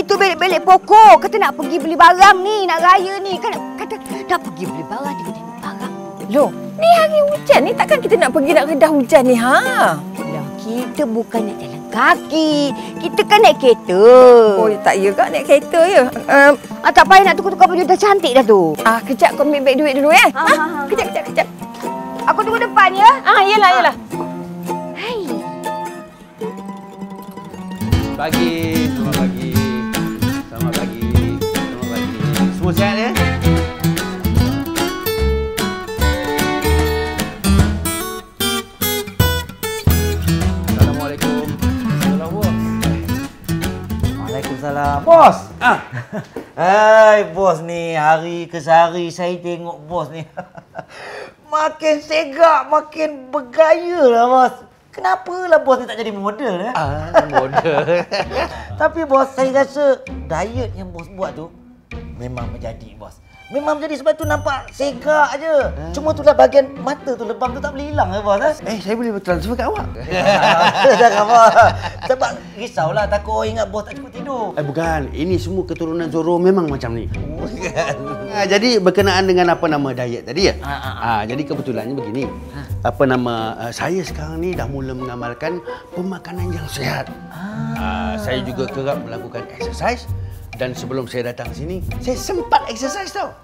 tu belik-belik pokok? Kata nak pergi beli barang ni, nak raya ni. Kan kata nak pergi beli barang, dia tengok barang. Long, ni hari hujan ni. Takkan kita nak pergi nak redah hujan ni, ha? Lah, kita bukan nak jalan kaki. Kita kan naik kereta. Oh, tak ya kak naik kereta ya? Um, Ah, tak payah nak tukar-tukar baju. Dah cantik dah tu. ah, kejap kau ambil beg duit dulu eh. Ha, Ha, ha, ha. Kejap, kejap, kejap. Aku tunggu depan ya. Ah, yelah, yelah. Hai. Pagi, selamat pagi. Semua sihat ya? Assalamualaikum. Waalaikumsalam. Bos! Ah, Hai, bos ni. Hari ke sehari saya tengok bos ni. makin segak, makin bergaya lah bos. Kenapa lah bos ni tak jadi model eh? ah model. Tapi bos, saya rasa diet yang bos buat tu memang menjadi bos. Memang menjadi sebab tu nampak segak je. Cuma tu lah bahagian mata tu, lebam tu tak boleh hilang eh bos eh? eh, saya boleh transfer kat awak? Jangan bos. Sebab risaulah takut orang ingat bos tak cukup tidur. Eh bukan, ini semua keturunan Zoro memang macam ni. Bukan. Ha, jadi berkenaan dengan apa nama diet tadi ya? Ha, ha, ha. Ha, jadi kebetulannya begini. Apa nama uh, saya sekarang ni dah mula mengamalkan pemakanan yang sihat. Ha, saya juga kerap melakukan exercise dan sebelum saya datang sini, saya sempat exercise tau.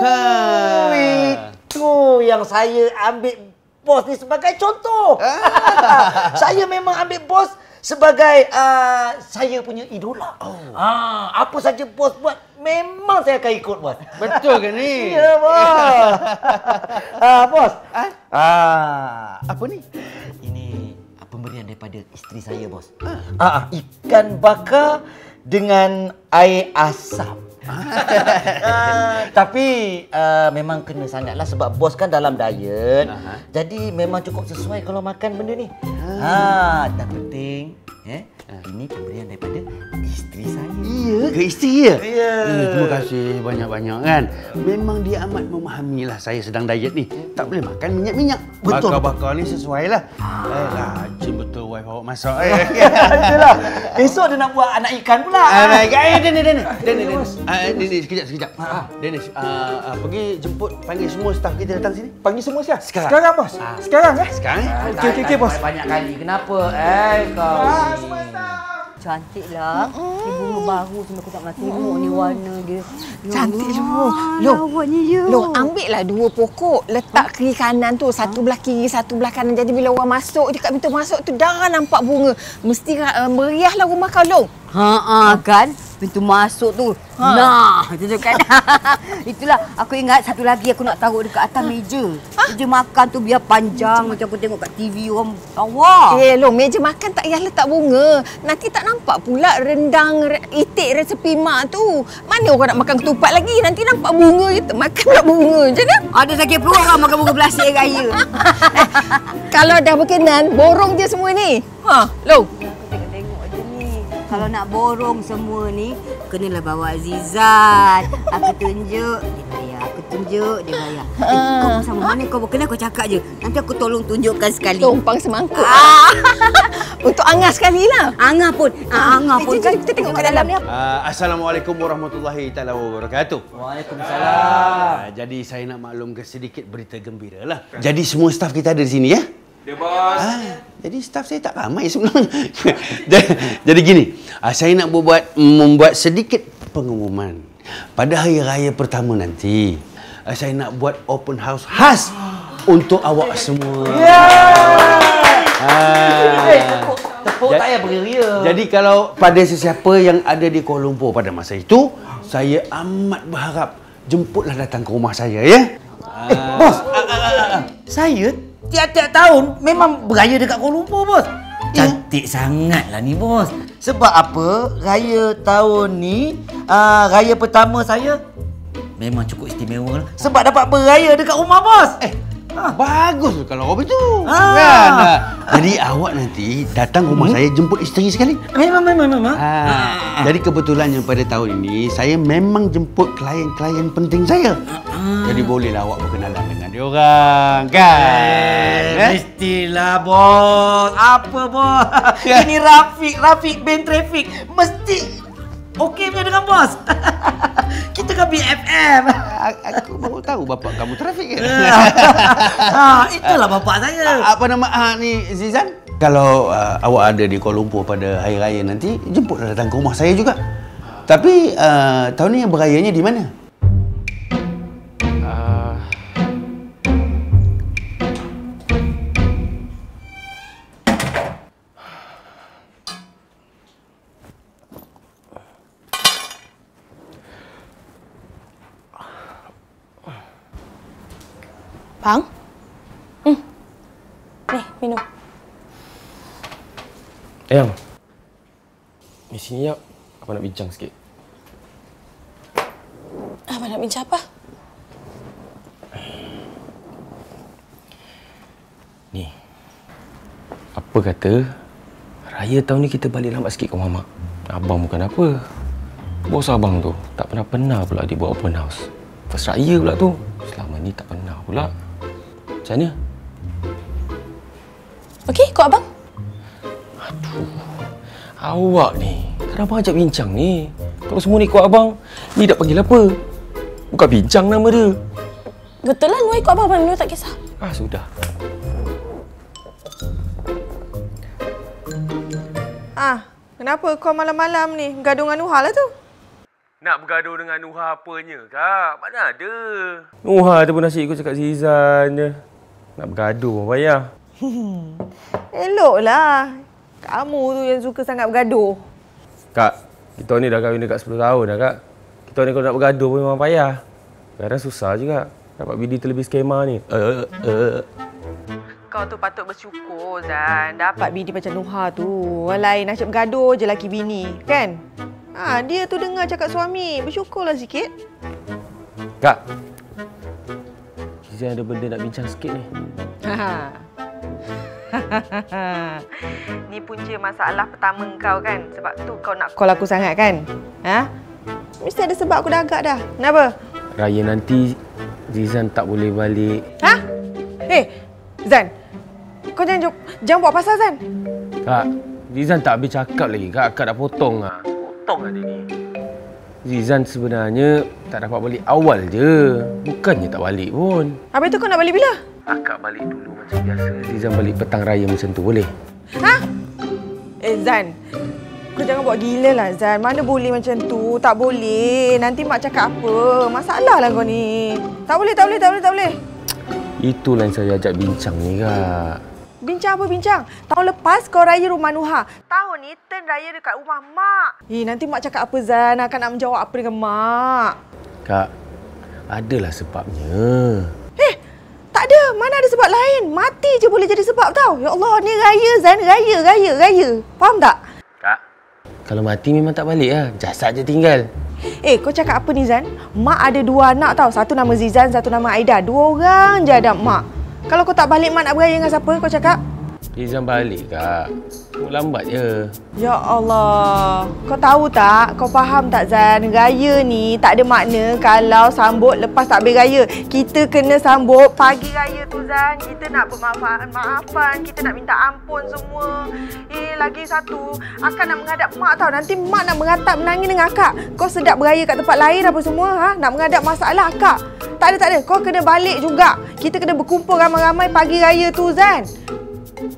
Ha. Oh, itu yang saya ambil bos ni sebagai contoh. saya memang ambil bos sebagai uh, saya punya idola. Oh. Ah, apa saja bos buat memang saya akan ikut bos. Betul ke ni? Ya bos. ah, bos. Ah? Ah, Apa ni? ini pemberian daripada isteri saya bos. Ah, ah, ikan bakar dengan air asam. Ah, tapi uh, memang kena sangatlah sebab bos kan dalam diet. Aha. Jadi memang cukup sesuai kalau makan benda ni. Ha, dan penting eh ini pemberian daripada isteri saya. Iya ke isteri ya? Ya. Eh, terima kasih banyak-banyak kan. Memang dia amat memahami lah saya sedang diet ni. Tak boleh makan minyak-minyak. Betul, Bakar-bakar ni sesuai lah. Eh, rajin betul wife awak masak. Eh, Itulah. Esok dia nak buat anak ikan pula. Ah, baik. Eh, Dennis, Dennis. Dennis, Dennis. Ah, Dennis, sekejap, sekejap. Dennis, ah, ah, pergi jemput, panggil semua staf kita datang sini. Panggil semua siap. Sekarang. Sekarang bos. Sekarang eh. Sekarang eh? Okey okey okey bos. Banyak kali. Kenapa? Eh kau. Cantik lah. Ni bunga baru semua aku tak pernah tengok ni warna dia. Ya Cantik Allah. Lu. Lawaknya ya. Lu ambil lah dua pokok. Letak kiri kanan tu. Satu belah kiri, satu belah kanan. Jadi bila orang masuk, dekat pintu masuk tu dah nampak bunga. Mesti uh, meriah lah rumah kau, Long. Ha ah kan pintu masuk tu. Ha. Nah, itu tu kan. Itulah aku ingat satu lagi aku nak taruh dekat atas meja. Meja makan tu biar panjang macam aku tengok kat TV orang tawa. Eh, Long, meja makan tak payah letak bunga. Nanti tak nampak pula rendang re- itik resepi mak tu. Mana orang nak makan ketupat lagi? Nanti nampak bunga je. Makan pula bunga je. Ada sakit perut orang makan bunga belasik raya. Kalau dah berkenan, borong je semua ni. Ha, Long. Kalau nak borong semua ni, kenalah bawa Azizat. Aku tunjuk, dia bayar. Aku tunjuk, dia bayar. Eh, kau bersama mana kau berkenan, kau cakap je. Nanti aku tolong tunjukkan sekali. Tumpang semangkuk. Ah, Untuk Angah sekali lah. Angah pun. Ah, Angah Eh, pun. jom, kita tengok kat dalam. ni. Ah, Assalamualaikum warahmatullahi taala wabarakatuh. Waalaikumsalam. Ah, jadi saya nak maklumkan sedikit berita gembira lah. Jadi semua staf kita ada di sini ya? Dia bos. Ah, jadi staf saya tak ramai sebenarnya. jadi, jadi gini, ah, saya nak buat membuat sedikit pengumuman. Pada hari raya pertama nanti, ah, saya nak buat open house khas untuk awak semua. Ah. Tepuk Ja- tak payah beria. Jadi kalau pada sesiapa yang ada di Kuala Lumpur pada masa itu, saya amat berharap jemputlah datang ke rumah saya ya. Eh, bos. Saya tiap-tiap tahun memang beraya dekat Kuala Lumpur, bos. Cantik sangatlah ni, bos. Sebab apa? Raya tahun ni, uh, raya pertama saya memang cukup istimewa lah. Sebab dapat beraya dekat rumah, bos. Eh, Bagus kalau Robin tu. Ah. Kan? Ah. Jadi awak nanti datang rumah saya jemput isteri sekali. Memang, memang, memang. Ah. Jadi kebetulannya pada tahun ini saya memang jemput klien-klien penting saya. Jadi bolehlah awak berkenalan dengan dia orang, kan? Eh, Eh? mestilah bos. Apa bos? Ini Rafiq, Rafiq Ben Traffic. Mesti okey punya dengan bos. Kita kan BFM. A- Aku baru tahu bapak kamu trafik kan? ha, itulah bapak saya. Apa nama ah, ni Zizan? Kalau uh, awak ada di Kuala Lumpur pada hari raya nanti, jemputlah datang ke rumah saya juga. Tapi uh, tahun ni berayanya di mana? Bang? Hmm. Ni, minum. Ayang. Di sini ya. Apa nak bincang sikit? Abang nak bincang apa? Ni. Apa kata raya tahun ni kita balik lambat sikit ke Mama? Abang bukan apa. Bos abang tu tak pernah-pernah pula dia buat open house. First raya pula tu. Selama ni tak pernah pula. Macam mana? Okey, kau abang? Awak ni. Kenapa abang ajak bincang ni? Kalau semua ni ikut abang, ni dah panggil apa? Bukan bincang nama dia. Betul lah, Nuai ikut abang. Abang Nuai tak kisah. Ah, sudah. Ah, kenapa kau malam-malam ni gaduh dengan Nuha lah tu? Nak bergaduh dengan Nuha apanya, Kak? Mana ada? Nuha tu pun asyik ikut cakap Zizan je. Nak bergaduh pun payah. Eloklah. Kamu tu yang suka sangat bergaduh. Kak, kita ni dah kahwin dekat 10 tahun dah, Kak. Kita ni kalau nak bergaduh pun memang payah. Kadang susah juga. Dapat bini terlebih skema ni. Uh, uh. Kau tu patut bersyukur Zan. Dapat bini macam Nuha tu. Orang lain asyik bergaduh je laki bini. Kan? Ha, dia tu dengar cakap suami. Bersyukurlah sikit. Kak. Zizan ada benda nak bincang sikit ni. ni punca masalah pertama kau kan. Sebab tu kau nak call aku sangat kan? Ha? Mesti ada sebab aku dah agak dah. Kenapa? Raya nanti Zizan tak boleh balik. Ha? Eh, Zan. Kau jangan, jangan buat pasal Zan. Kak, Zizan tak habis cakap lagi. Kak, Kak dah potong lah. Potong lah dia ni. Zizan sebenarnya tak dapat balik awal je. Bukannya tak balik pun. Habis tu kau nak balik bila? Akak balik dulu macam biasa. Zizan balik petang raya macam tu boleh? Ha? Eh Zan, kau jangan buat gila lah Zan. Mana boleh macam tu? Tak boleh. Nanti mak cakap apa? Masalah lah kau ni. Tak boleh, tak boleh, tak boleh, tak boleh. Itulah yang saya ajak bincang ni kak. Bincang apa bincang? Tahun lepas kau raya rumah Nuha. Tahun ni turn raya dekat rumah mak. Eh, nanti mak cakap apa Zan? Akan nak menjawab apa dengan mak? Kak, adalah sebabnya. Eh, tak ada. Mana ada sebab lain. Mati je boleh jadi sebab tau. Ya Allah, ni raya Zan. Raya, raya, raya. Faham tak? Kak, kalau mati memang tak balik lah. Jasad je tinggal. Eh, kau cakap apa ni Zan? Mak ada dua anak tau. Satu nama Zizan, satu nama Aida. Dua orang je ada mak. Kalau kau tak balik, mak nak beraya dengan siapa? Kau cakap? Zizan balik kak. Mau lambat je. Ya Allah. Kau tahu tak? Kau faham tak Zan? Raya ni tak ada makna kalau sambut lepas tak habis raya. Kita kena sambut pagi raya tu Zan. Kita nak bermaafan, maafan. Kita nak minta ampun semua. Eh, lagi satu. Akan nak menghadap mak tau. Nanti mak nak mengatap menangis dengan akak. Kau sedap beraya kat tempat lain apa semua. Ha? Nak menghadap masalah akak. Tak ada, tak ada. Kau kena balik juga. Kita kena berkumpul ramai-ramai pagi raya tu Zan. Hmm,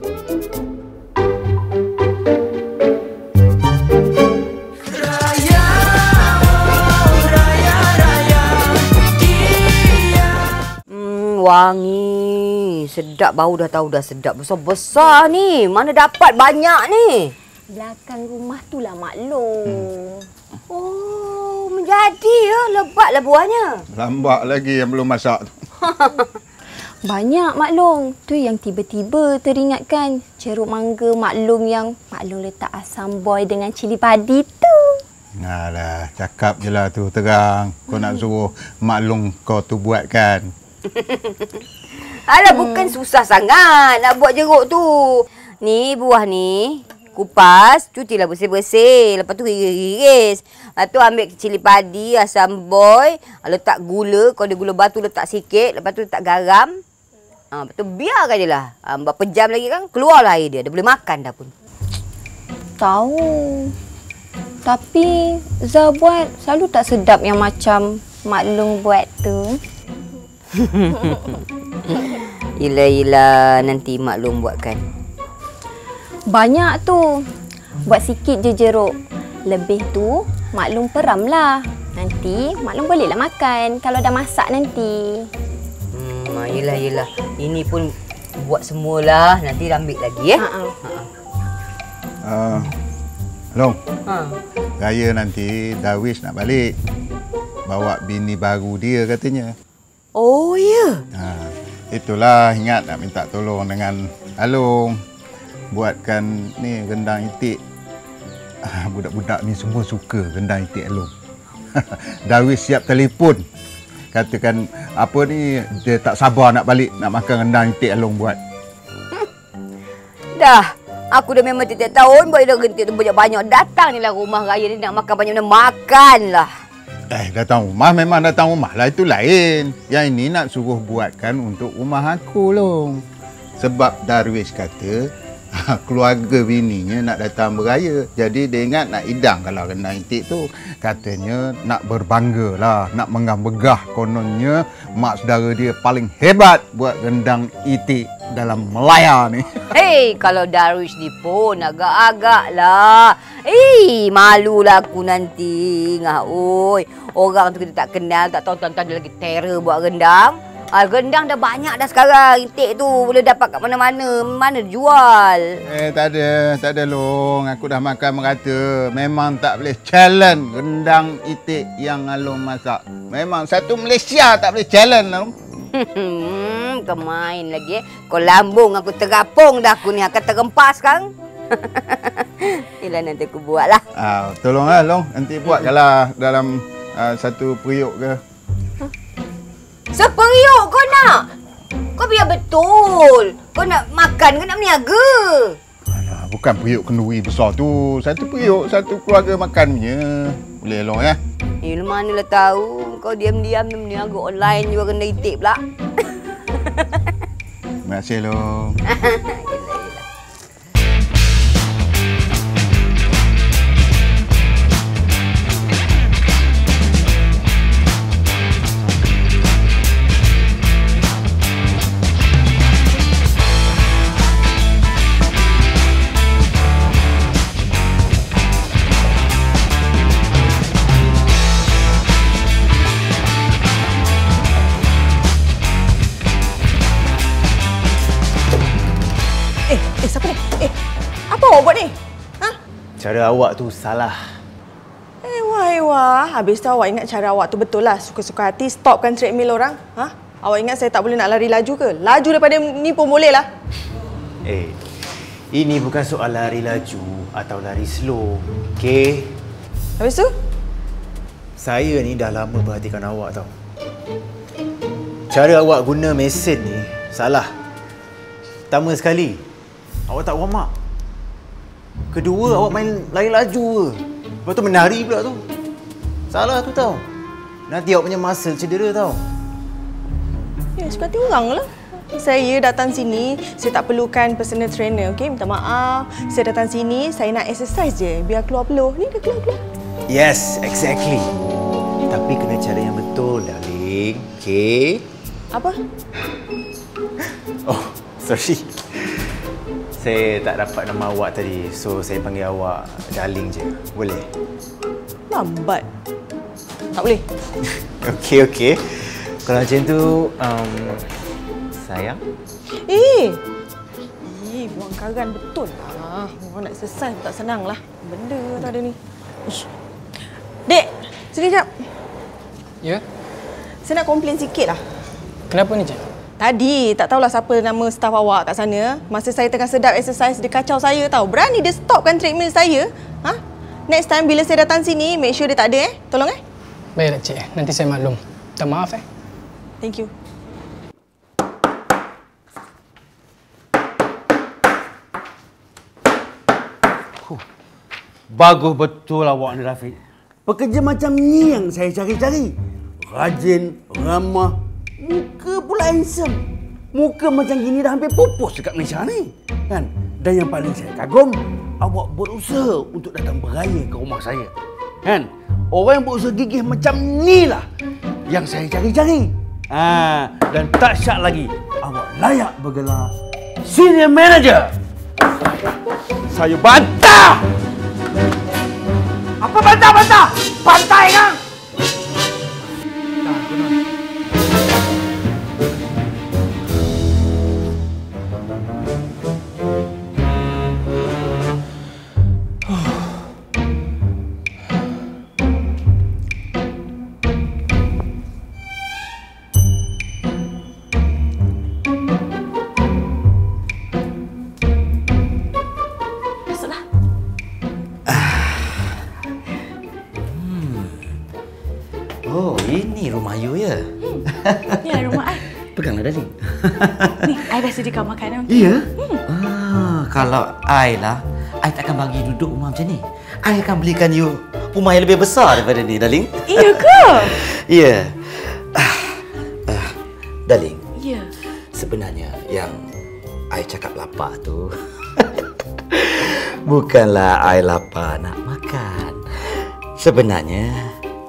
wangi. Sedap bau dah tahu dah sedap. Besar-besar ni. Mana dapat banyak ni? Belakang rumah tu lah maklum. Oh, menjadi ya. Lebatlah buahnya. Lambat lagi yang belum masak tu. Banyak maklum. Tu yang tiba-tiba teringatkan ceruk mangga maklum yang maklum letak asam boy dengan cili padi tu. Alah, cakap je lah tu terang. Kau nak suruh maklum kau tu buat kan. Alah bukan susah sangat nak buat jeruk tu. Ni buah ni kupas, cutilah bersih-bersih. Lepas tu iris-iris. Lepas tu ambil cili padi, asam boy, letak gula. Kalau ada gula batu letak sikit. Lepas tu letak garam. Ha, lepas tu biarkan je lah. Ha, berapa jam lagi kan keluarlah air dia. Dia boleh makan dah pun. Tahu. Tapi Zah buat selalu tak sedap yang macam Mak Long buat tu. Yelah-yelah nanti maklum buatkan. Banyak tu. Buat sikit je jeruk. Lebih tu Mak Long peram lah. Nanti Mak Long bolehlah makan kalau dah masak nanti. Hmm, ah, yelah, yelah. Ini pun buat semualah. Nanti ambil lagi eh. Ha. Uh, Long, Ha. raya nanti Darwish nak balik. Bawa bini baru dia katanya. Oh, ya. Ha, itulah ingat nak minta tolong dengan Along. Buatkan ni rendang itik. Ah, Budak-budak ni semua suka rendang itik Along. Darwish siap telefon. Katakan apa ni dia tak sabar nak balik nak makan rendang itik Along buat. Dah. Aku dah memang tiap-tiap tahun boleh dah gentik tu banyak-banyak. Datang ni lah rumah raya ni nak makan banyak-banyak. Makan lah. Eh, datang rumah memang datang rumah lah. Itu lain. Yang ini nak suruh buatkan untuk rumah aku, Long. Sebab Darwish kata, keluarga bininya nak datang beraya. Jadi dia ingat nak idang kalau rendang itik tu. Katanya nak berbangga lah. Nak menggah kononnya mak saudara dia paling hebat buat rendang itik dalam Melaya ni. Hei, kalau Darwish ni pun agak-agak lah. Eh, malulah aku nanti. Ngah, oi. Orang tu kita tak kenal, tak tahu tuan-tuan dia lagi terror buat rendang. Ah, rendang dah banyak dah sekarang. Itik tu boleh dapat kat mana-mana. Mana jual? Eh, tak ada. Tak ada, Long. Aku dah makan merata. Memang tak boleh challenge rendang itik yang Along masak. Memang satu Malaysia tak boleh challenge, Long. Hmm, kau main lagi eh. Kau lambung aku terapung dah aku ni akan terempas sekarang. Yelah nanti aku buat lah. Ah, tolonglah Long, nanti buatkanlah dalam uh, satu periuk ke. Nak? Kau biar betul. Kau nak makan ke nak berniaga? Alah, bukan periuk kenduri besar tu. Satu periuk, satu keluarga makan punya. Boleh Long ya? Eh, manalah tahu. Kau diam-diam nak berniaga online juga kena itik pula. Terima kasih Long. awak buat ni? Ha? Cara awak tu salah. Eh, wah, eh, wah. Habis tu awak ingat cara awak tu betul lah. Suka-suka hati stopkan treadmill orang. Ha? Awak ingat saya tak boleh nak lari laju ke? Laju daripada ni pun boleh lah. Eh, ini bukan soal lari laju atau lari slow. Okey? Habis tu? Saya ni dah lama perhatikan awak tau. Cara awak guna mesin ni salah. Pertama sekali, awak tak warm up. Kedua, awak main lari laju ke. Lepas tu menari pula tu. Salah tu tau. Nanti awak punya muscle cedera tau. Ya, suka orang lah. Saya datang sini, saya tak perlukan personal trainer, okey? Minta maaf. Saya datang sini, saya nak exercise je. Biar keluar peluh. Ni dah keluar-keluar. Yes, exactly. Tapi kena cara yang betul, darling. Okay? Apa? Oh, sorry. Saya tak dapat nama awak tadi, so saya panggil awak darling je. Boleh? Lambat. Tak boleh. Okey, okey. Kalau macam tu, um, sayang. Eh! Eh, buang karan betul lah. Orang nak pun tak senang lah. Benda tu ada ni. Ish. Dek, sini jap. Ya? Saya nak komplain sikit lah. Kenapa ni, Cik? Tadi tak tahulah siapa nama staff awak kat sana. Masa saya tengah sedap exercise dia kacau saya tau. Berani dia stopkan treadmill saya? Ha? Next time bila saya datang sini make sure dia tak ada eh. Tolong eh. Baiklah cik. Nanti saya maklum. Minta maaf eh. Thank you. Huh. Bagus betul awak ni Rafiq. Pekerja macam ni yang saya cari-cari. Rajin, ramah, handsome. Muka macam gini dah hampir pupus dekat Malaysia ni. Kan? Dan yang paling saya kagum, awak berusaha untuk datang beraya ke rumah saya. Kan? Orang yang berusaha gigih macam ni lah yang saya cari-cari. Ha, dan tak syak lagi, awak layak bergelar Senior Manager. Saya bantah! Apa bantah-bantah? Pantai kan? Untuk Iya? Ah, kalau I lah, I takkan bagi duduk rumah macam ni. I akan belikan you rumah yang lebih besar daripada ni, darling. Iya ke? Ya. Ah, ah, darling, Ya. sebenarnya yang I cakap lapar tu bukanlah I lapar nak makan. Sebenarnya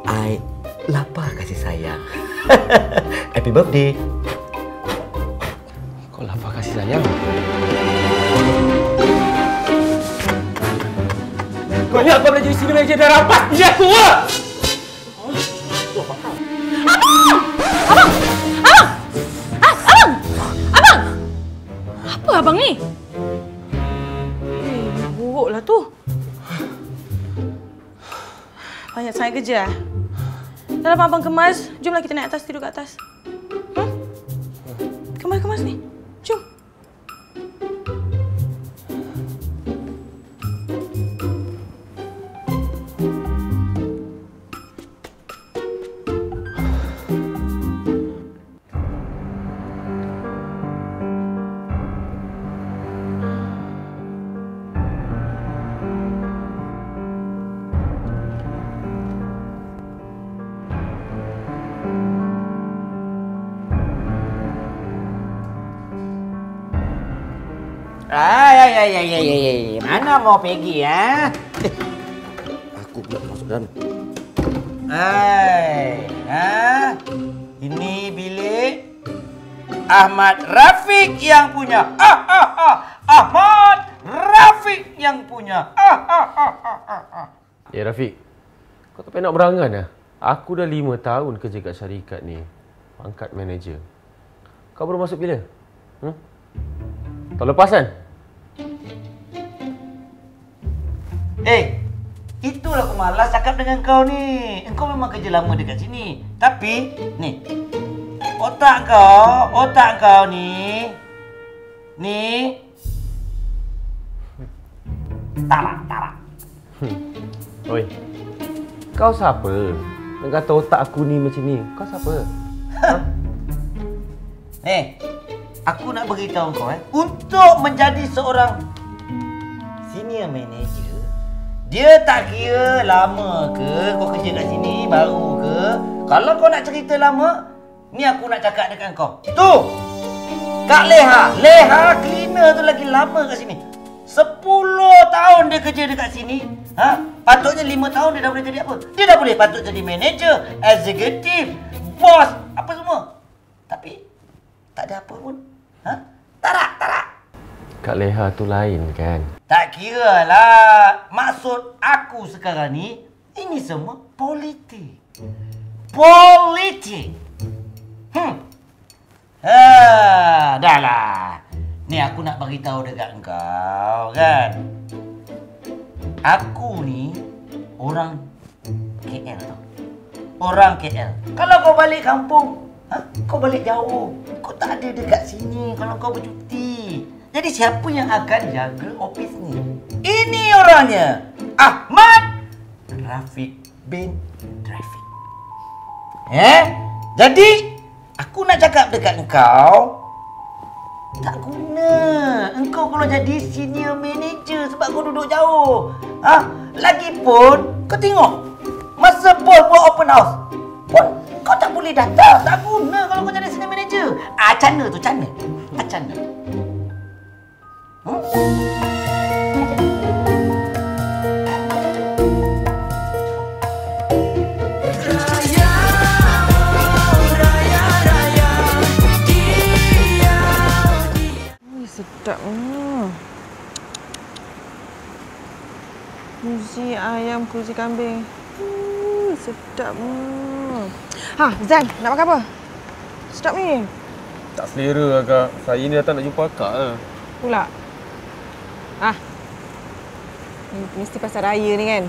I lapar kasih sayang. Happy birthday. Kau lapar kasih sayang. Kau ingat kau boleh jadi sini manager dan rapat dia tua! Apa abang ni? Eh, buruklah tu. Banyak sangat kerja eh? Dalam abang kemas, jomlah kita naik atas, tidur kat atas. Hmm? Kemas-kemas ni. Ay, ay, ay, ay, ay, ay, ay. Mana mau pergi, ya? Aku pula masuk dalam. Hai, ha? Ini bilik Ahmad Rafiq yang punya. Ah, ah, ah. Ahmad Rafiq yang punya. Ah, ah, ah, ah, ah, ah. Ya Rafiq, kau tak payah nak berangan lah. Aku dah lima tahun kerja kat syarikat ni. Pangkat manager. Kau baru masuk bila? Hmm? Tahun lepas kan? Eh, itulah aku malas cakap dengan kau ni. Engkau memang kerja lama dekat sini. Tapi, ni. Otak kau, otak kau ni. Ni. Tarak, tarak. Oi. Kau siapa? Nak kata otak aku ni macam ni. Kau siapa? Eh, aku nak beritahu kau eh. Untuk menjadi seorang senior manager, dia tak kira lama ke kau kerja kat sini, baru ke. Kalau kau nak cerita lama, ni aku nak cakap dekat kau. Tu! Kak Leha, Leha cleaner tu lagi lama kat sini. Sepuluh tahun dia kerja dekat sini. Ha? Patutnya lima tahun dia dah boleh jadi apa? Dia dah boleh patut jadi manager, executive, bos, apa semua. Tapi tak ada apa pun. Ha? Tarak, tarak. Kak Leha tu lain kan? Tak kira lah. Maksud aku sekarang ni, ini semua politik. Politik. Hmm. Ah, dah lah. Ni aku nak bagi tahu dekat engkau kan. Aku ni orang KL tau. Orang KL. Kalau kau balik kampung, kau balik jauh. Kau tak ada dekat sini kalau kau bercuti. Jadi siapa yang akan jaga ofis ni? Ini orangnya. Ahmad Rafiq bin Rafiq. Eh? Jadi aku nak cakap dekat engkau tak guna engkau kalau jadi senior manager sebab kau duduk jauh. Ha? Lagipun, kau tengok. Masa Paul buat open house. Paul, kau tak boleh datang. Tak guna kalau kau jadi senior manager. Ah, cana tu, cana. Ah, cana. Hmm. Kuzi ayam, kuzi kambing. Hmm, sedap. Hmm. Ha, Zan, nak makan apa? Sedap ni. Tak selera akak. Saya ni datang nak jumpa akak lah. Pula. Ah. Ni mesti pasal raya ni kan?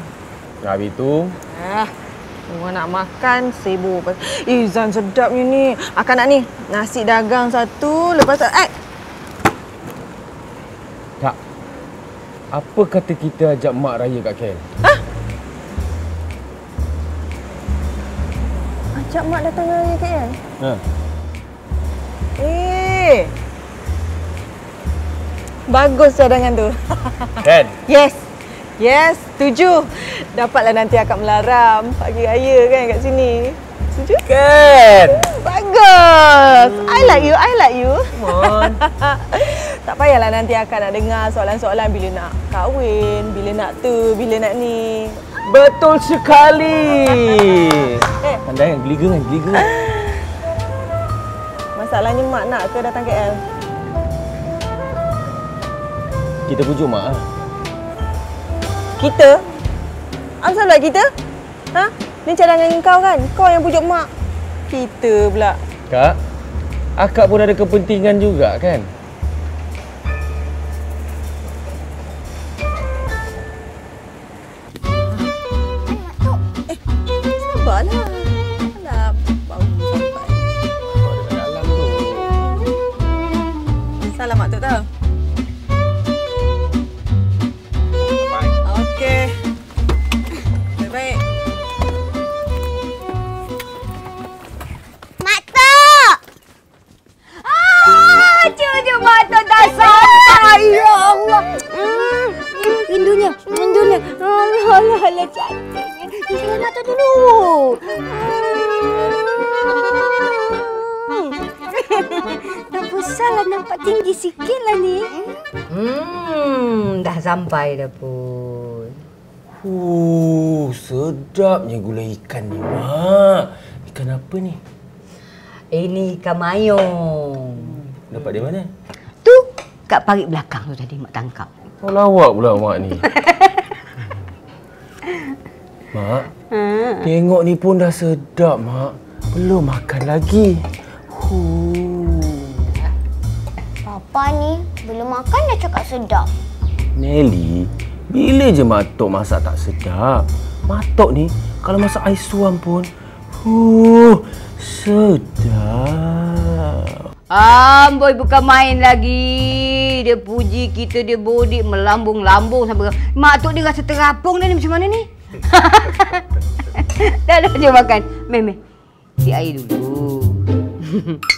Habis tu, Ah. Orang nak makan sibuk. Eh, Zan sedapnya ni. Akak nak ni. Nasi dagang satu. Lepas tu, eh. tak. Apa kata kita ajak mak raya kat KL? Ajak mak datang raya KL. Ha. Eh. Bagus cadangan tu. Kan? Yes. Yes, setuju. Dapatlah nanti akak melaram pagi raya kan kat sini. Setuju? Kan? Bagus. I like you, I like you. tak payahlah nanti akak nak dengar soalan-soalan bila nak kahwin, bila nak tu, bila nak ni. Betul sekali. Eh. Pandai kan? Geliga kan? Geliga. Masalahnya mak nak ke datang KL? Kita pujuk mak lah. Kita? Apa salah kita? Ha? Ni cadangan kau kan? Kau yang pujuk mak. Kita pula. Kak, akak pun ada kepentingan juga kan? Sampai dah pun. Uh, sedapnya gulai ikan ni, Mak. Ikan apa ni? Ini ikan mayong. Dapat di mana? Tu, kat parit belakang tu tadi mak tangkap. Oh, lawak pula Mak ni. mak, tengok ni pun dah sedap, Mak. Belum makan lagi. Huh. Papa ni belum makan dah cakap sedap. Nelly, bila je Mak Tok masak tak sedap? Mak Tok ni kalau masak air suam pun, huh, sedap. Amboi bukan main lagi. Dia puji kita, dia bodik melambung-lambung sampai mak tok dia rasa terapung dah ni macam mana ni? dah dah jom makan. Meh meh. Si air dulu.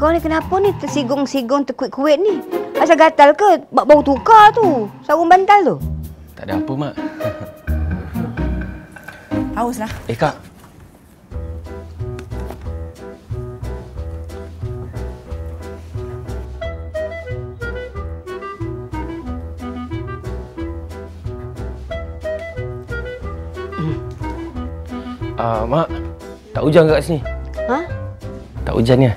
kau ni kenapa ni tersigong-sigong terkuit-kuit ni? Asal gatal ke? Bak bau tukar tu. Sarung bantal tu. Tak ada apa, Mak. Haus lah. Eh, Kak. Ah, Mak. Tak hujan ke kat sini? Ha? Tak hujan ya?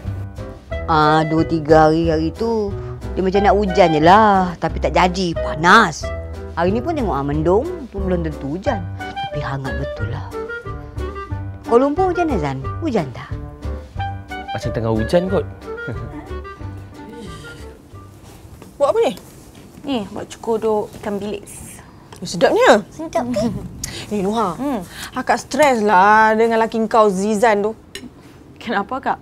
Ah, dua tiga hari hari tu dia macam nak hujan je lah. Tapi tak jadi. Panas. Hari ni pun tengok ah, mendung. Pun belum tentu hujan. Tapi hangat betul lah. Kuala Lumpur hujan Azan? Hujan tak? Macam tengah hujan kot. Buat apa ni? Ni, buat cukodok ikan bilis. Oh, sedapnya. Sedap ke? Eh Nuha, hmm. akak stres lah dengan laki kau Zizan tu. Kenapa kak?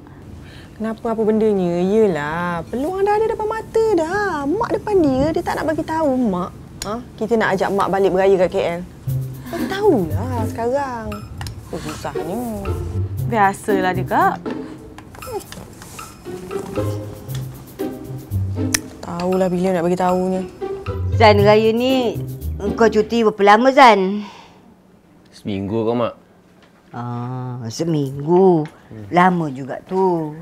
Kenapa apa bendanya? Yelah, peluang dah ada depan mata dah. Mak depan dia, dia tak nak bagi tahu mak. Ha? Kita nak ajak mak balik beraya kat KL. Bagi tahulah sekarang. Oh, susahnya. Biasalah dia kak. Tahulah bila nak bagi tahunya. Zan, raya ni kau cuti berapa lama Zan? Seminggu kau, Mak. Ah, seminggu. Lama juga tu.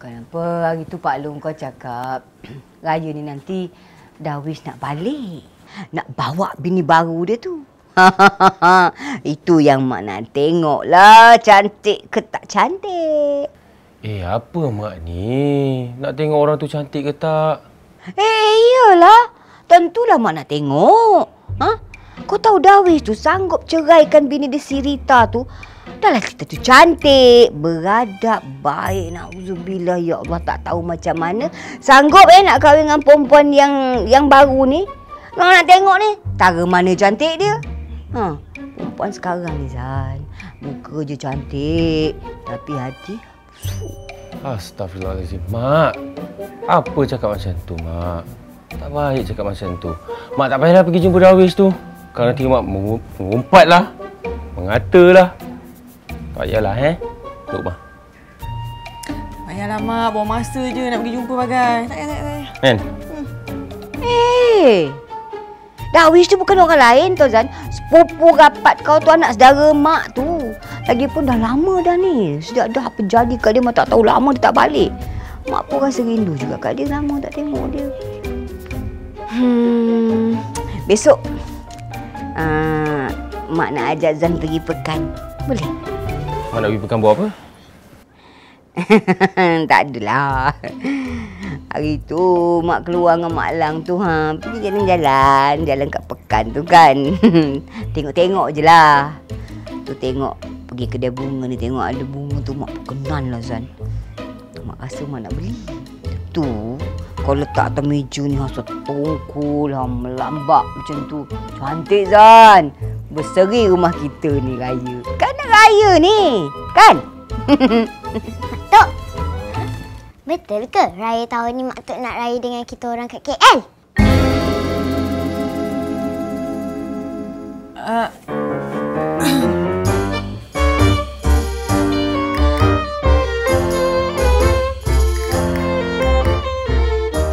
Kenapa hari tu Pak Long kau cakap raya ni nanti Darwish nak balik. Nak bawa bini baru dia tu. Itu yang mak nak tengok lah. Cantik ke tak cantik. Eh, apa Mak ni? Nak tengok orang tu cantik ke tak? Eh, iyalah. Tentulah mak nak tengok. Ha? Kau tahu Darwish tu sanggup ceraikan bini dia si Rita tu. Dahlah kita tu cantik, beradab, baik. Nauzubillah, ya Allah tak tahu macam mana. Sanggup eh nak kahwin dengan perempuan yang yang baru ni. Kalau nak tengok ni, tara mana cantik dia. Ha, perempuan sekarang ni Zan. Muka je cantik, tapi hati Astaghfirullahaladzim. Mak, apa cakap macam tu, Mak? Tak baik cakap macam tu. Mak tak payahlah pergi jumpa Darwish tu. Kalau nanti Mak mengu- mengumpat lah. Mengata lah. Tak payahlah, eh? Duduk, Mak. Payahlah mak, buang masa je nak pergi jumpa bagai. Tak payah, tak payah, tak. Kan? Eh, Darwish tu bukan orang lain tau Zan. Sepupu rapat kau tu anak saudara mak tu. Lagipun dah lama dah ni. Sejak dah apa jadi kat dia mak tak tahu lama dia tak balik. Mak pun rasa rindu juga kat dia lama tak tengok dia. Hmm, besok uh, mak nak ajak Zan pergi pekan. Boleh? Mak nak pergi pekan buat apa? tak adalah. Hari tu mak keluar dengan Mak Lang tu ha, pergi jalan-jalan, jalan kat pekan tu kan. Tengok-tengok je lah. Tu tengok pergi kedai bunga ni tengok ada bunga tu mak perkenan lah Zan. Mak rasa mak nak beli. Tu kau letak atas meja ni rasa tongkol lah, melambak macam tu. Cantik Zan. Berseri rumah kita ni raya. Kan raya ni. Kan? Tok, betul ke raya tahun ni Mak Tok nak raya dengan kita orang kat KL? Uh,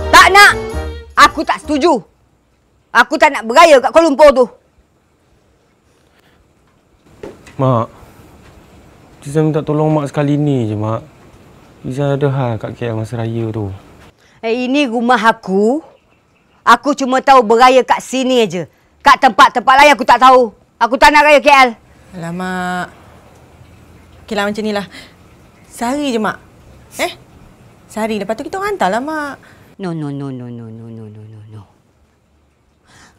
Tak nak. Aku tak setuju. Aku tak nak beraya kat Kuala Lumpur tu. Mak. Zizan minta tolong Mak sekali ni je, Mak. Zizan ada hal kat KL masa raya tu. Eh, ini rumah aku. Aku cuma tahu beraya kat sini aja. Kat tempat-tempat lain aku tak tahu. Aku tak nak raya KL. Alamak. Okeylah macam ni lah. Sehari je, Mak. Eh? Sehari. Lepas tu kita orang hantarlah, Mak. No, no, no, no, no, no, no, no, no, no.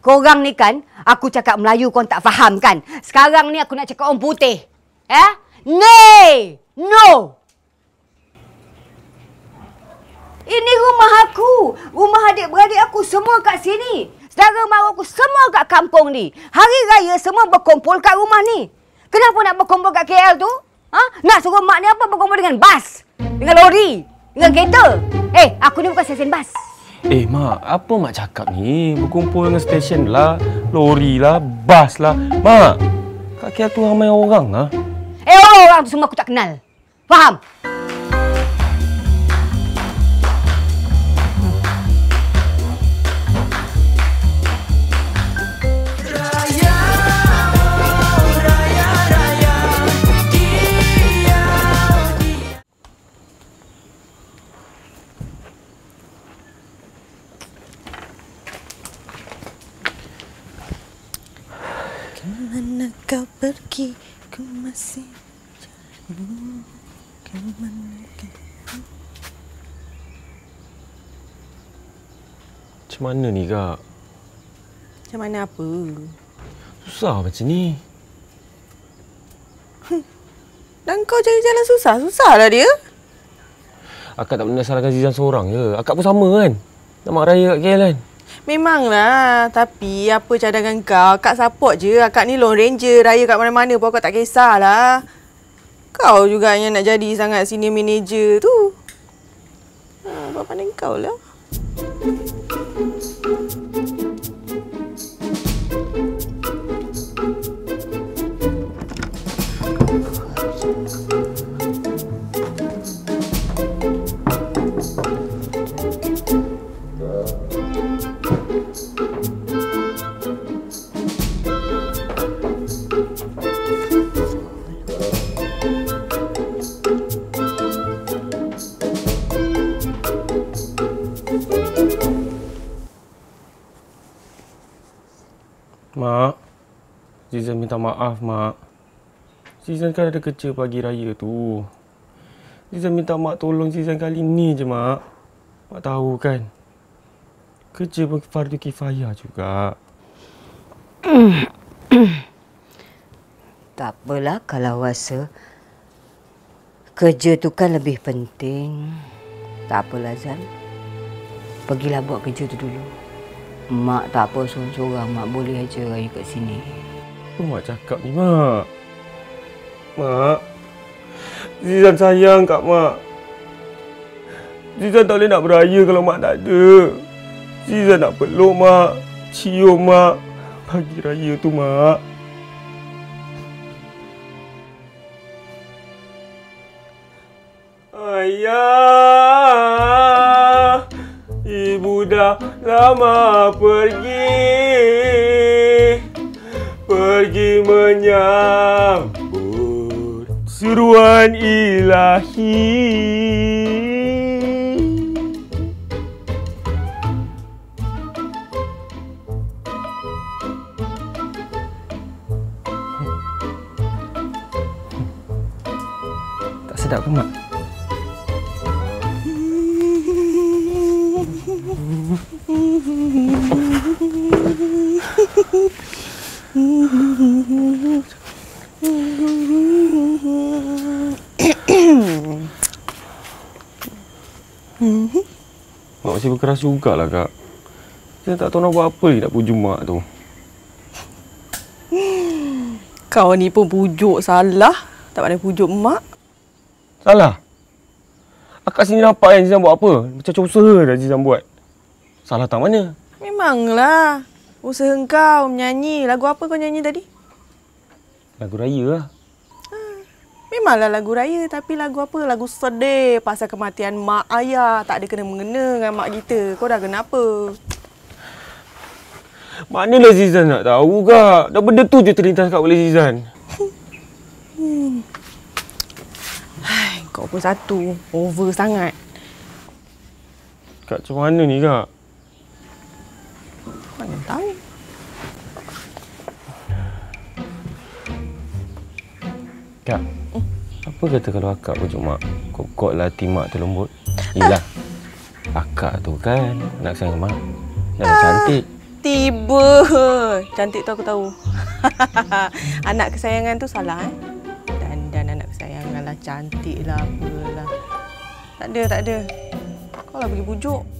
Korang ni kan, aku cakap Melayu korang tak faham kan? Sekarang ni aku nak cakap orang putih. Eh? Nay! No! Ini rumah aku. Rumah adik-beradik aku semua kat sini. Saudara mara aku semua kat kampung ni. Hari raya semua berkumpul kat rumah ni. Kenapa nak berkumpul kat KL tu? Ha? Nak suruh mak ni apa berkumpul dengan bas? Dengan lori? Dengan kereta? Eh, aku ni bukan stesen bas. Eh, Mak. Apa Mak cakap ni? Berkumpul dengan stesen lah, lori lah, bas lah. Mak, kat KL tu ramai orang lah. Eh, orang-orang tu semua aku tak kenal. Faham? Kemana kau pergi? Ku masih jauh. Kemana? Macam mana ni, Kak? Macam mana apa? Susah macam ni. Dan kau cari jalan susah? Susahlah dia. Akak tak pernah salahkan Zizan seorang je. Akak pun sama kan? Nak mak raya kat KL kan? Memanglah. Tapi apa cadangan kau? Kak support je. Akak ni Lone Ranger. Raya kat mana-mana pun akak tak kisahlah. Kau juga yang nak jadi sangat senior manager tu. Ha, apa pandai kau lah. Mak, Zizan minta maaf, Mak. Zizan kan ada kerja pagi raya tu. Zizan minta Mak tolong Zizan kali ni je, Mak. Mak tahu kan? Kerja pun fardu kifayah juga. Tak apalah kalau rasa kerja tu kan lebih penting. Tak apalah Zan. Pergilah buat kerja tu dulu. Mak tak apa seorang-seorang. Mak boleh aja raya kat sini. Apa Mak cakap ni, Mak? Mak, Zizan sayang kat Mak. Zizan tak boleh nak beraya kalau Mak tak ada. Zizan nak peluk Mak, cium Mak. Pagi raya tu, Mak. Ayah, lama pergi, pergi menyambut seruan ilahi. Tak sedap ke, Mak? Mak masih berkeras jugalah, Kak. Saya tak tahu nak buat apa lagi nak pujuk Mak tu. Kau ni pun pujuk salah. Tak pandai pujuk mak. Salah? Akak sini nampak kan Zizan buat apa? Macam usaha dah Zizan buat. Salah tak mana? Memanglah. Usaha kau menyanyi. Lagu apa kau nyanyi tadi? Lagu raya lah. Memanglah lagu raya tapi lagu apa? Lagu sedih pasal kematian mak ayah. Tak ada kena-mengena dengan mak kita. Kau dah kenapa? Manalah Zizan nak tahu kak? Dah benda tu je terlintas kat kepala Zizan. Hmm. Hai, kau pun satu. Over sangat. Kak macam mana ni kak? Mana tahu. Kak, apa kata kalau akak pujuk mak? Kokok lah hati mak terlembut. Yelah, akak tu kan nak sayang mak. Nak cantik. Tiba. Cantik tu aku tahu. anak kesayangan tu salah eh. Dan dan anak kesayangan lah cantik lah apalah. Tak ada, tak ada. Kau lah pergi pujuk.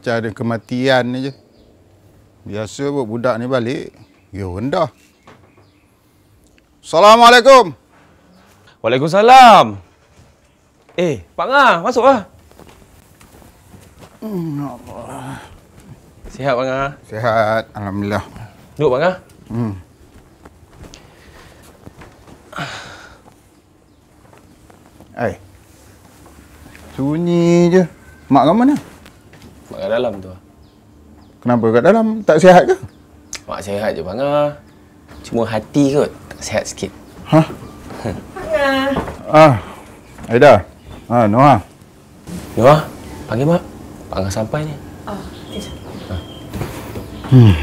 Macam ada kematian je. Biasa buat budak ni balik. Ya rendah. Assalamualaikum. Waalaikumsalam. Eh, Pak Ngah, masuklah. Hmm, Allah. Sihat Pak Ngah? Sihat, Alhamdulillah. Duduk Pak Ngah. Hmm. Eh. Sunyi je. Mak kau mana? Mak kat dalam tu. Kenapa kat dalam? Tak sihat ke? Mak sihat je Pak Ngah. Cuma hati kot tak sihat sikit. Hah? Ah. Aida. Ah, Noah. Noah, panggil Mak. Angah sampai ni. Oh, kejap. Hmm.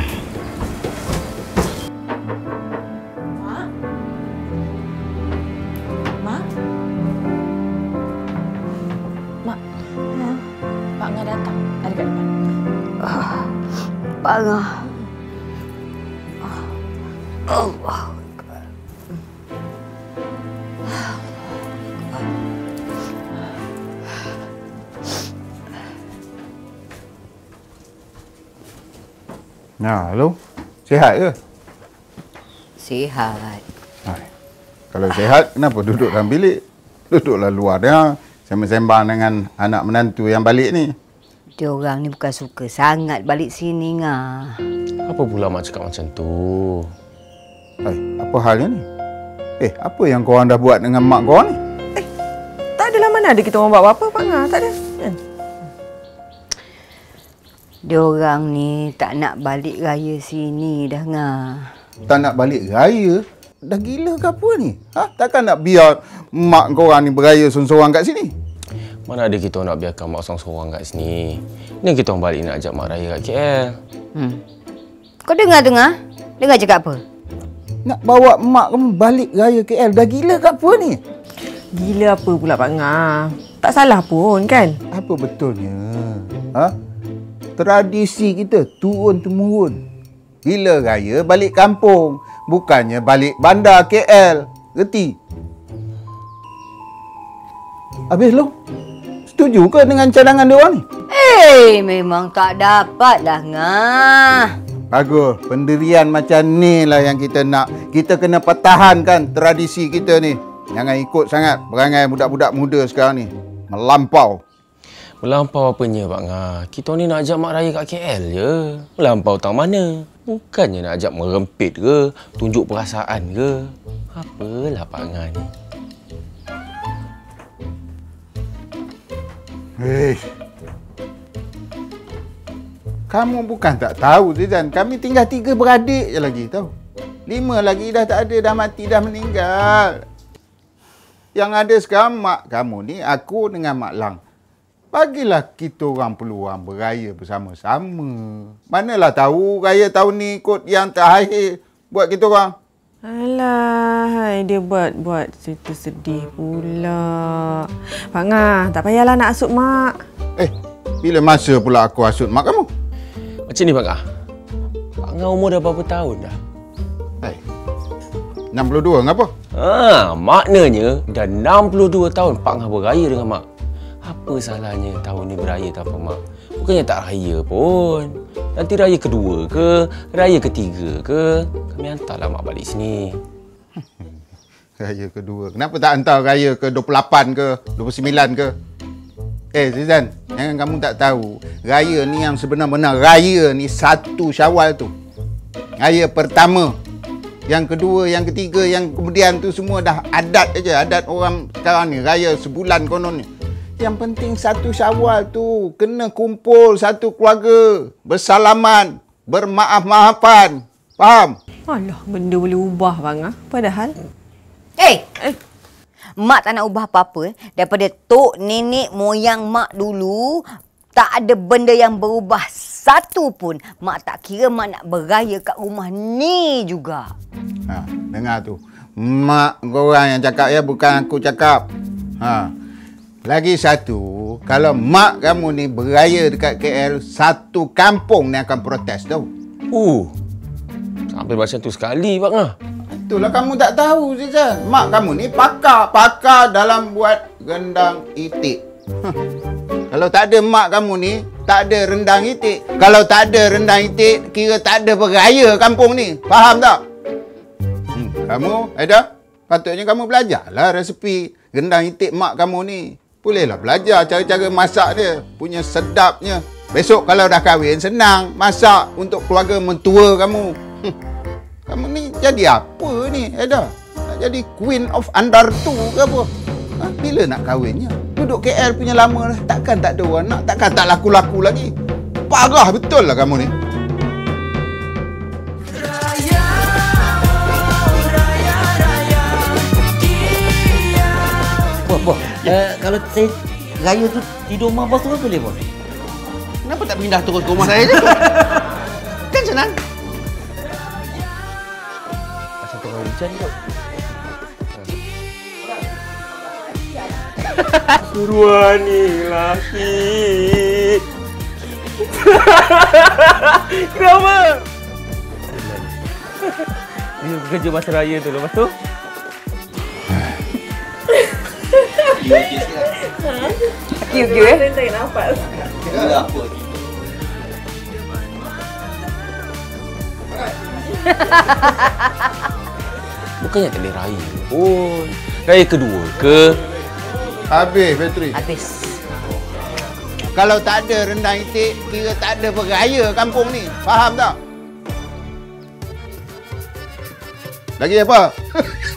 Sihat ke? Sihat. Kalau sihat, kenapa duduk dalam bilik? Duduklah luar dia. Sembang-sembang dengan anak menantu yang balik ni. Dia orang ni bukan suka sangat balik sini ngah. Apa pula mak cakap macam tu? Eh, apa halnya ni? Eh, apa yang korang dah buat dengan mak korang ni? Tak adalah mana ada kita orang buat apa-apa, Pak Angah. Tak ada. Kan? Dia orang ni tak nak balik raya sini dah ngah. Tak nak balik raya? Dah gila ke apa ni? Ha? Takkan nak biar mak korang ni beraya sorang-sorang kat sini? Mana ada kita nak biarkan mak seorang-seorang kat sini. Ni kita orang balik nak ajak mak raya kat KL. Hmm. Kau dengar-dengar? Dengar cakap apa? Nak bawa mak kamu balik raya KL. Dah gila ke apa ni? Gila apa pula Pak Angah? Tak salah pun kan? Apa betulnya? Ha? Tradisi kita turun-temurun. Bila raya balik kampung. Bukannya balik bandar KL. Reti? Habis lu? Setuju ke dengan cadangan dia orang ni? Eh, memang tak dapat dah ngah. Bagus. Pendirian macam ni lah yang kita nak. Kita kena pertahankan tradisi kita ni. Jangan ikut sangat perangai budak-budak muda sekarang ni. Melampau. Melampau apanya Pak Ngah? Kita ni nak ajak mak raya kat KL je. Melampau tang mana? Bukannya nak ajak merempit ke, tunjuk perasaan ke. Apalah Pak Ngah ni. Hei. Kamu bukan tak tahu Zizan. Kami tinggal tiga beradik je lagi tahu. Lima lagi dah tak ada, dah mati, dah meninggal. Yang ada sekarang mak kamu ni, aku dengan Mak Lang. Bagilah kita orang peluang beraya bersama-sama. Manalah tahu raya tahun ni ikut yang terakhir buat kita orang. Alah, hai, dia buat buat cerita sedih pula. Pak Ngah, tak payahlah nak asuk mak. Eh, bila masa pula aku hasut mak kamu? Macam ni Pak Ngah. Pak Ngah umur dah berapa tahun dah? Hai. 62 ngapa? Ha, maknanya dah 62 tahun Pak Ngah beraya dengan mak. Apa salahnya tahun ni beraya tanpa mak? Bukannya tak raya pun. Nanti raya kedua ke, raya ketiga ke, kami hantarlah mak balik sini. Raya kedua. Kenapa tak hantar raya ke 28 ke 29 ke? Eh Zizan, jangan kamu tak tahu. Raya ni yang sebenar-benar raya ni satu syawal tu. Raya pertama. Yang kedua, yang ketiga, yang kemudian tu semua dah adat aja. Adat orang sekarang ni. Raya sebulan konon ni. Yang penting satu syawal tu. Kena kumpul satu keluarga. Bersalaman. Bermaaf-maafan. Faham? Alah, benda boleh ubah Pak Ngah. Padahal. Eh! eh. Mak tak nak ubah apa-apa. eh. Daripada tok, nenek, moyang mak dulu, tak ada benda yang berubah satu pun. Mak tak kira mak nak beraya kat rumah ni juga. Ha, dengar tu. Mak korang yang cakap ya, bukan aku cakap. Ha. Lagi satu, kalau mak kamu ni beraya dekat KL, satu kampung ni akan protes tau. Uh, sampai macam tu sekali Pak Ngah. Itulah kamu tak tahu Zizan. Mak kamu ni pakar. Pakar dalam buat rendang itik. Huh. Kalau tak ada mak kamu ni, tak ada rendang itik. Kalau tak ada rendang itik, kira tak ada beraya kampung ni. Faham tak? Hmm. Kamu, Aida, patutnya kamu belajarlah resepi rendang itik mak kamu ni. Bolehlah belajar cara-cara masak dia. Punya sedapnya. Besok kalau dah kahwin, senang masak untuk keluarga mentua kamu. Kamu ni jadi apa ni, Aida? Nak jadi Queen of Andartu ke apa? Ha? Bila nak kahwinnya? Duduk KL punya lama dah. Takkan tak ada orang nak? Takkan tak laku-laku lagi? Parah betul lah kamu ni. Bos, bos. Uh, kalau saya raya tu tidur rumah bos tu kan boleh, bos? Kenapa tak pindah terus ke rumah saya je? kan senang. Macam tengah hujan kot. Suruhan ni laki. Kenapa? Dia kerja masa raya tu lepas tu. Okey-okey eh. Tak nampak. Bukannya tak boleh raya pun. Raya kedua ke? Habis bateri. Habis. Kalau tak ada rendang itik, kira tak ada beraya kampung ni. Faham tak? Lagi apa?